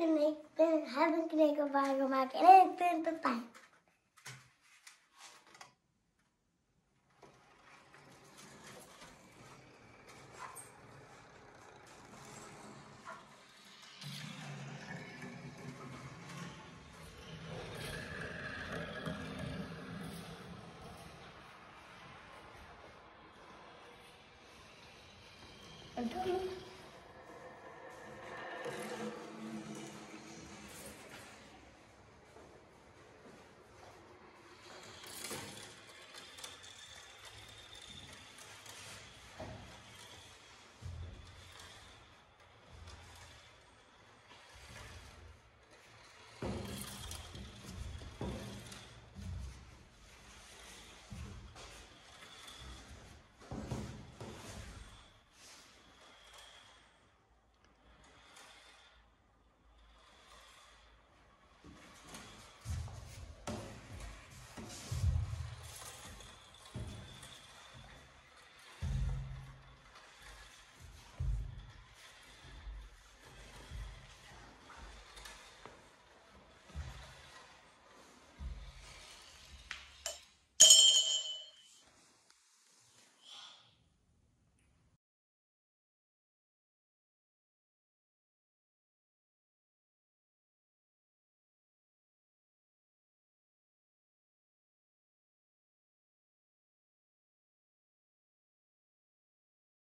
en ik ben, heb een knikkerbaan gemaakt en ik ben Pepijn. Doei.